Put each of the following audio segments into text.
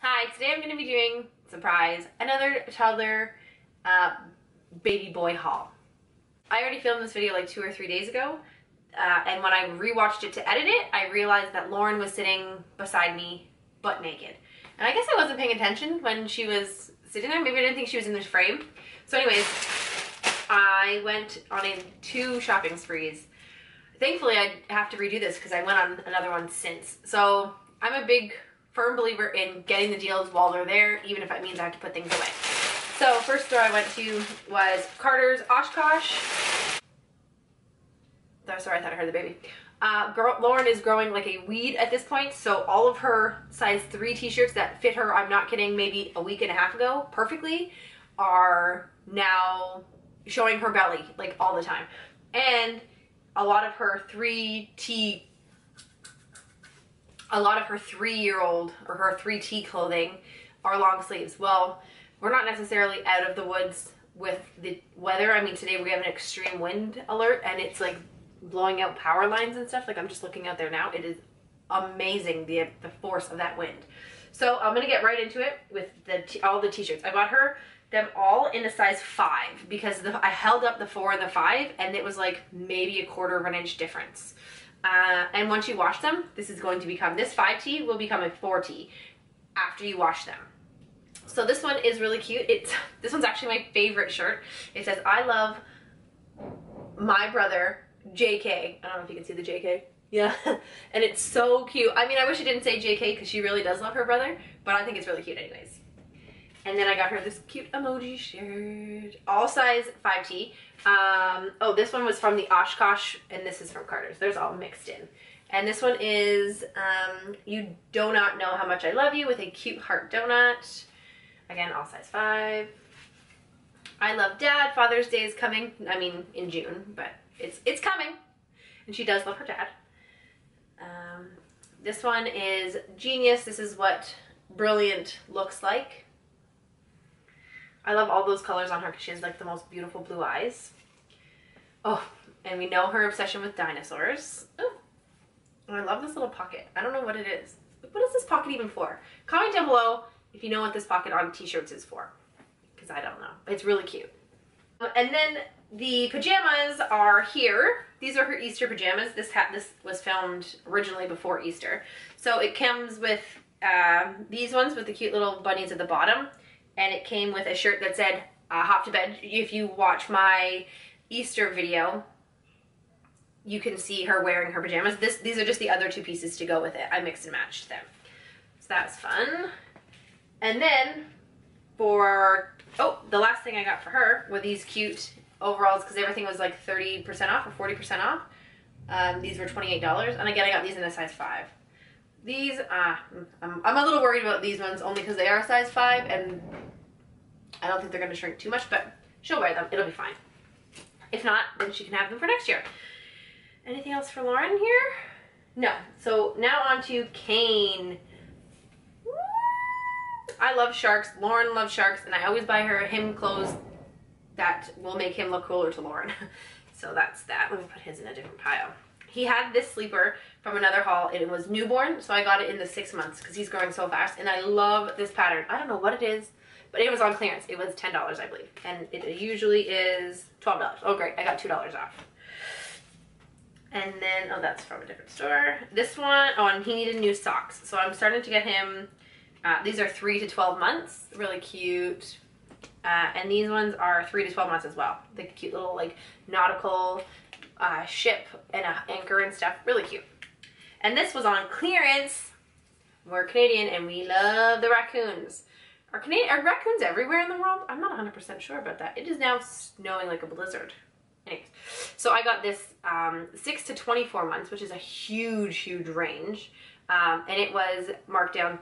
Hi, today I'm going to be doing, surprise, another toddler uh, baby boy haul. I already filmed this video like two or three days ago, uh, and when I rewatched it to edit it, I realized that Lauren was sitting beside me butt naked. And I guess I wasn't paying attention when she was sitting there. Maybe I didn't think she was in the frame. So anyways, I went on a two shopping sprees. Thankfully, I have to redo this because I went on another one since. So I'm a big firm believer in getting the deals while they're there, even if it means I have to put things away. So first store I went to was Carter's Oshkosh. Oh, sorry, I thought I heard the baby. Uh, girl, Lauren is growing like a weed at this point, so all of her size 3 t-shirts that fit her, I'm not kidding, maybe a week and a half ago perfectly, are now showing her belly like all the time. And a lot of her 3T a lot of her three-year-old or her 3T clothing are long sleeves. Well, we're not necessarily out of the woods with the weather. I mean, today we have an extreme wind alert and it's like blowing out power lines and stuff. Like I'm just looking out there now. It is amazing the the force of that wind. So I'm gonna get right into it with the all the t-shirts. I bought her them all in a size five because the, I held up the four and the five and it was like maybe a quarter of an inch difference. Uh, and once you wash them, this is going to become, this 5T will become a 4T after you wash them. So this one is really cute. It's This one's actually my favorite shirt. It says, I love my brother, JK. I don't know if you can see the JK. Yeah, and it's so cute. I mean, I wish it didn't say JK because she really does love her brother, but I think it's really cute anyways. And then I got her this cute emoji shirt, all size 5T. Um, oh, this one was from the Oshkosh, and this is from Carter's. There's all mixed in. And this one is um, You Do Not Know How Much I Love You with a cute heart donut. Again, all size 5. I Love Dad. Father's Day is coming. I mean, in June, but it's it's coming. And she does love her dad. Um, this one is Genius. This is what brilliant looks like. I love all those colors on her because she has like the most beautiful blue eyes. Oh, and we know her obsession with dinosaurs. Oh, I love this little pocket. I don't know what it is. What is this pocket even for? Comment down below if you know what this pocket on t-shirts is for. Because I don't know. It's really cute. And then the pajamas are here. These are her Easter pajamas. This hat, this was filmed originally before Easter. So it comes with uh, these ones with the cute little bunnies at the bottom and it came with a shirt that said uh, hop to bed. If you watch my Easter video, you can see her wearing her pajamas. This, These are just the other two pieces to go with it. I mixed and matched them. So that's fun. And then for, oh, the last thing I got for her were these cute overalls because everything was like 30% off or 40% off. Um, these were $28. And again, I got these in a size 5. These, uh, I'm, I'm a little worried about these ones only because they are size 5 and I don't think they're going to shrink too much, but she'll wear them. It'll be fine. If not, then she can have them for next year. Anything else for Lauren here? No. So now on to Kane. I love sharks. Lauren loves sharks, and I always buy her him clothes that will make him look cooler to Lauren. so that's that. Let me put his in a different pile. He had this sleeper from another haul, and it was newborn, so I got it in the six months because he's growing so fast, and I love this pattern. I don't know what it is. But it was on clearance. It was $10, I believe. And it usually is $12. Oh, great. I got $2 off. And then, oh, that's from a different store. This one, oh, and he needed new socks. So I'm starting to get him, uh, these are 3 to 12 months. Really cute. Uh, and these ones are 3 to 12 months as well. The cute little, like, nautical uh, ship and an anchor and stuff. Really cute. And this was on clearance. We're Canadian and we love the raccoons. Are, Canadian, are raccoons everywhere in the world? I'm not 100% sure about that. It is now snowing like a blizzard. Anyways, so I got this um, 6 to 24 months, which is a huge, huge range. Um, and it was marked down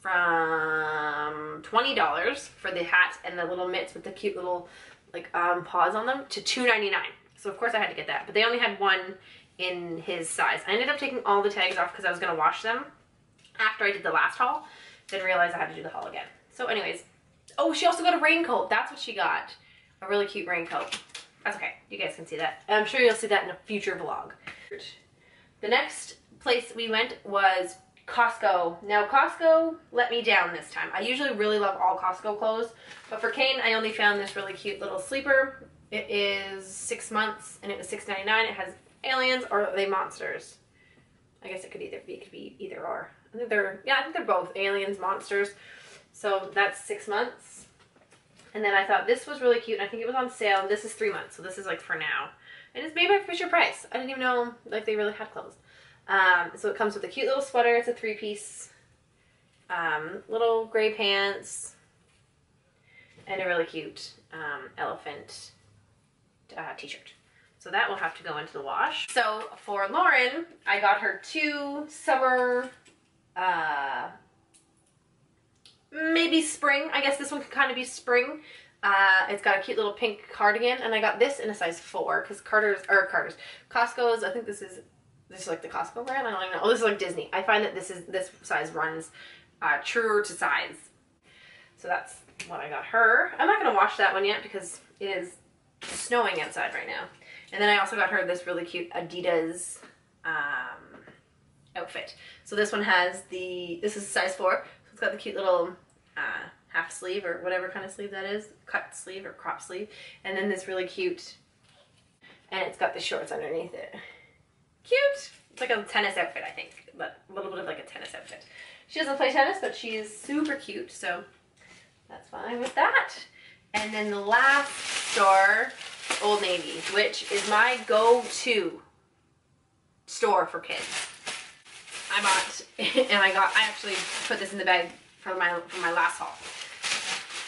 from $20 for the hat and the little mitts with the cute little like um, paws on them to $2.99. So of course I had to get that. But they only had one in his size. I ended up taking all the tags off because I was going to wash them after I did the last haul. Then realized I had to do the haul again. So anyways, oh, she also got a raincoat. That's what she got. A really cute raincoat. That's okay. You guys can see that. I'm sure you'll see that in a future vlog. The next place we went was Costco. Now Costco let me down this time. I usually really love all Costco clothes, but for Kane, I only found this really cute little sleeper. It is six months and it was $6.99. It has aliens or are they monsters? I guess it could either be, it could be either or. I think they're, yeah, I think they're both aliens, monsters. So that's six months. And then I thought this was really cute. And I think it was on sale. This is three months. So this is like for now. And it's made by Fisher Price. I didn't even know like they really had clothes. Um, so it comes with a cute little sweater. It's a three piece. Um, little gray pants. And a really cute um, elephant uh, t-shirt. So that will have to go into the wash. So for Lauren, I got her two summer, uh, maybe spring. I guess this one could kind of be spring. Uh, it's got a cute little pink cardigan, and I got this in a size four because Carter's or Carter's Costco's. I think this is this is like the Costco brand. I don't even know. Oh, this is like Disney. I find that this is this size runs uh, truer to size. So that's what I got her. I'm not gonna wash that one yet because it is snowing outside right now. And then I also got her this really cute Adidas um, outfit. So this one has the, this is size four. So it's got the cute little uh, half sleeve or whatever kind of sleeve that is, cut sleeve or crop sleeve. And then this really cute, and it's got the shorts underneath it. Cute. It's like a tennis outfit, I think, but a little bit of like a tennis outfit. She doesn't play tennis, but she is super cute, so that's fine with that. And then the last store, Old Navy, which is my go-to store for kids. I bought, and I got, I actually put this in the bag for my, for my last haul.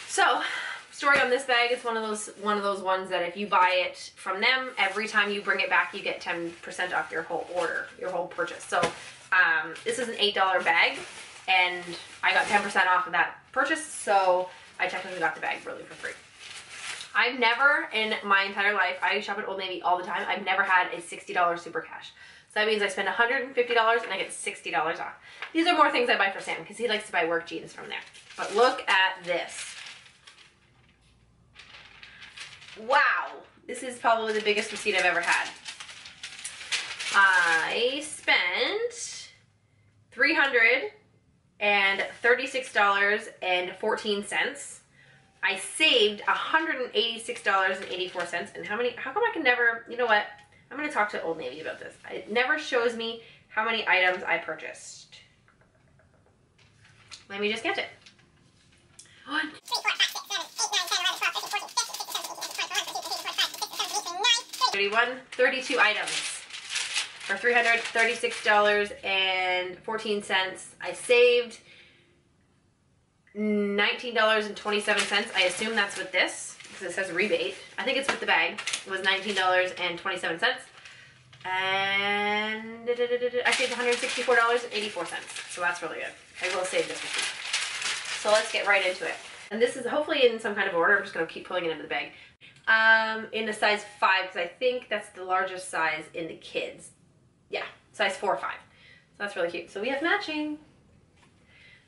So, story on this bag is one of those, one of those ones that if you buy it from them, every time you bring it back, you get 10% off your whole order, your whole purchase. So, um, this is an $8 bag, and I got 10% off of that purchase, so I technically got the bag really for free. I've never in my entire life, I shop at Old Navy all the time, I've never had a $60 super cash. So that means I spend $150 and I get $60 off. These are more things I buy for Sam because he likes to buy work jeans from there. But look at this. Wow. This is probably the biggest receipt I've ever had. I spent 300 and $36.14. I saved $186.84. And how many, how come I can never, you know what? I'm going to talk to Old Navy about this. It never shows me how many items I purchased. Let me just get it. One, two, three, four, five, six, seven, eight, nine, 10, 11, 12, 13, 14, 15, 16, 17, 18, 19, 20, 21, 32 items for $336.14. I saved $19.27. I assume that's with this because it says rebate. I think it's with the bag. It was $19.27. And I saved $164.84. So that's really good. I will save this receipt. So let's get right into it. And this is hopefully in some kind of order. I'm just going to keep pulling it into the bag. Um, in a size 5 because I think that's the largest size in the kids. Yeah, size 4 or 5. So that's really cute. So we have matching.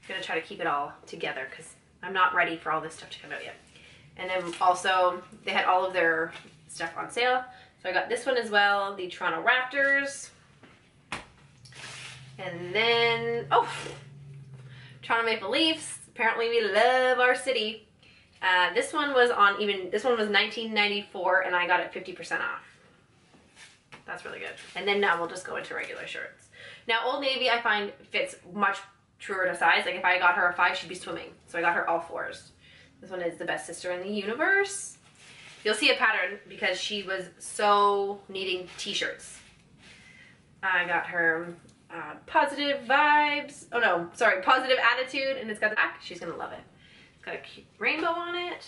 I'm gonna try to keep it all together because I'm not ready for all this stuff to come out yet. And then also, they had all of their stuff on sale. So I got this one as well, the Toronto Raptors. And then, oh, Toronto Maple Leafs. Apparently we love our city. Uh, this one was on even, this one was 1994 and I got it 50% off. That's really good. And then now we'll just go into regular shirts. Now Old Navy I find fits much truer to size. Like if I got her a five, she'd be swimming. So I got her all fours. This one is the best sister in the universe. You'll see a pattern because she was so needing t-shirts. I got her uh, positive vibes. Oh no, sorry, positive attitude, and it's got the back. She's gonna love it. It's got a cute rainbow on it.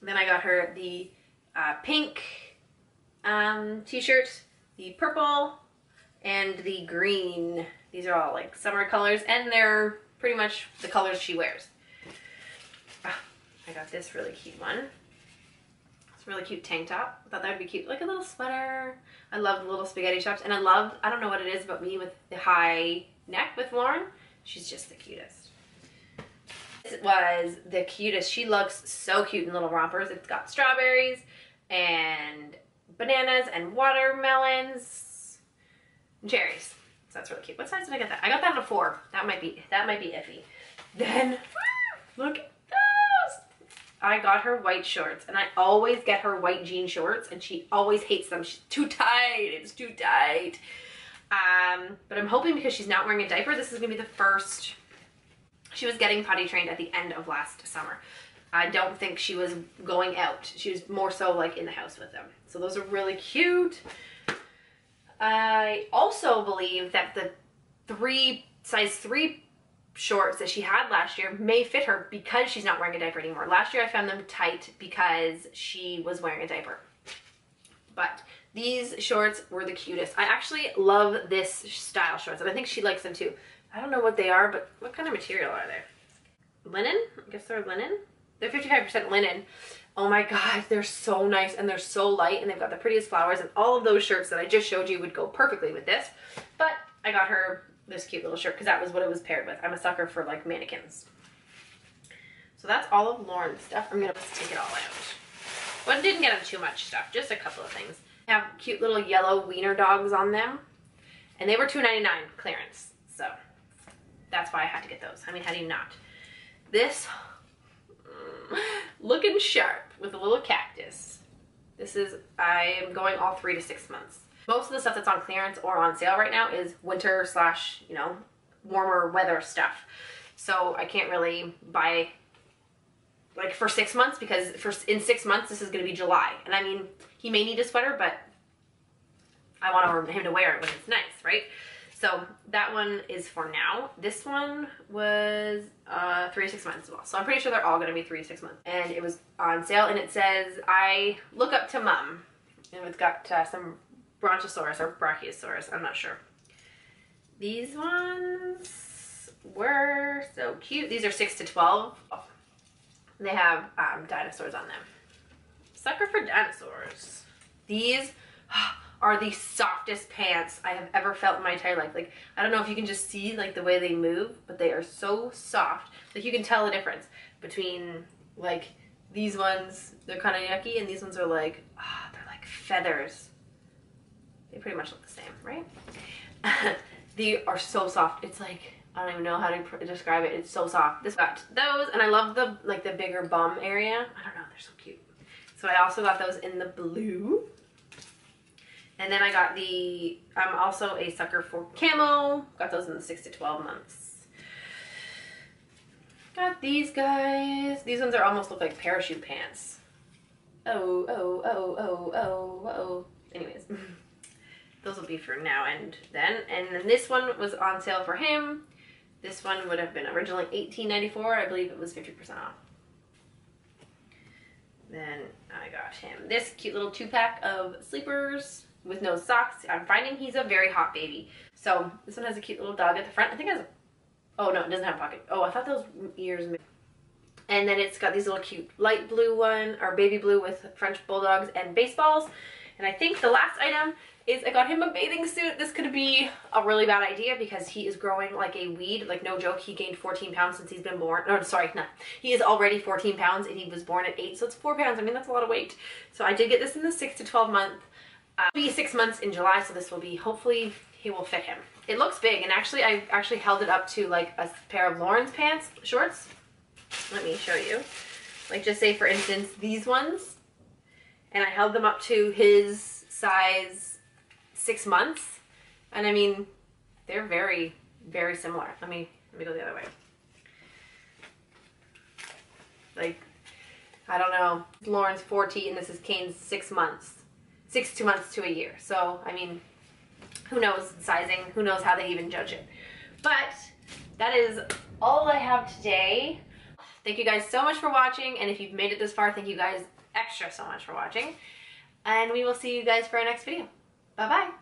Then I got her the uh, pink um, t-shirt, the purple, and the green. These are all like summer colors and they're pretty much the colors she wears. Ah, I got this really cute one. It's a really cute tank top. I thought that would be cute. Like a little sweater. I love the little spaghetti straps and I love, I don't know what it is about me with the high neck with Lauren. She's just the cutest. This was the cutest. She looks so cute in little rompers. It's got strawberries and bananas and watermelons and cherries. So that's really cute. What size did I get that? I got that in a four. That might be that might be iffy. Then look at those. I got her white shorts and I always get her white jean shorts and she always hates them. She's too tight. It's too tight. Um, but I'm hoping because she's not wearing a diaper, this is gonna be the first. She was getting potty trained at the end of last summer. I don't think she was going out. She was more so like in the house with them. So those are really cute. I also believe that the three size three shorts that she had last year may fit her because she's not wearing a diaper anymore. Last year I found them tight because she was wearing a diaper. But these shorts were the cutest. I actually love this style shorts and I think she likes them too. I don't know what they are, but what kind of material are they? Linen? I guess they're linen. They're 55% linen. Oh my god, they're so nice and they're so light and they've got the prettiest flowers and all of those shirts that I just showed you would go perfectly with this. But I got her this cute little shirt because that was what it was paired with. I'm a sucker for like mannequins. So that's all of Lauren's stuff. I'm gonna take it all out. But well, didn't get them too much stuff, just a couple of things. Have cute little yellow wiener dogs on them. And they were $2.99 clearance. So that's why I had to get those. I mean, how do you not? This, looking sharp with a little cactus. This is, I am going all three to six months. Most of the stuff that's on clearance or on sale right now is winter slash, you know, warmer weather stuff. So I can't really buy like for six months because for in six months this is going to be July. And I mean, he may need a sweater, but I want him to wear it when it's nice, right? So that one is for now. This one was uh, three to six months as well. So I'm pretty sure they're all gonna be three to six months. And it was on sale and it says, I look up to mom. And it's got uh, some Brontosaurus or Brachiosaurus, I'm not sure. These ones were so cute. These are six to 12. They have um, dinosaurs on them. Sucker for dinosaurs. These are the softest pants I have ever felt in my entire life. Like, I don't know if you can just see like the way they move, but they are so soft. Like you can tell the difference between like these ones, they're kind of yucky, and these ones are like, ah, oh, they're like feathers. They pretty much look the same, right? they are so soft. It's like, I don't even know how to describe it. It's so soft. This got those, and I love the like the bigger bum area. I don't know, they're so cute. So I also got those in the blue. And then I got the, I'm also a sucker for camo. Got those in the 6 to 12 months. Got these guys. These ones are almost look like parachute pants. Oh, oh, oh, oh, oh, oh. Anyways, those will be for now and then. And then this one was on sale for him. This one would have been originally $18.94. I believe it was 50% off. Then I got him this cute little two pack of sleepers with no socks. I'm finding he's a very hot baby. So this one has a cute little dog at the front. I think it has oh no, it doesn't have a pocket. Oh, I thought those ears. And then it's got these little cute light blue one, or baby blue with French bulldogs and baseballs. And I think the last item is I got him a bathing suit. This could be a really bad idea because he is growing like a weed. Like no joke, he gained 14 pounds since he's been born. No, sorry, no. He is already 14 pounds and he was born at 8, so it's 4 pounds. I mean, that's a lot of weight. So I did get this in the 6 to 12 month uh, be six months in July, so this will be, hopefully he will fit him. It looks big, and actually I actually held it up to like a pair of Lauren's pants, shorts. Let me show you. Like just say for instance, these ones, and I held them up to his size six months, and I mean, they're very, very similar. Let me, let me go the other way. Like, I don't know, Lauren's 14 and this is Kane's six months six two months to a year. So, I mean, who knows sizing, who knows how they even judge it. But that is all I have today. Thank you guys so much for watching. And if you've made it this far, thank you guys extra so much for watching. And we will see you guys for our next video. Bye-bye.